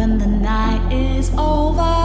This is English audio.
when the night is over.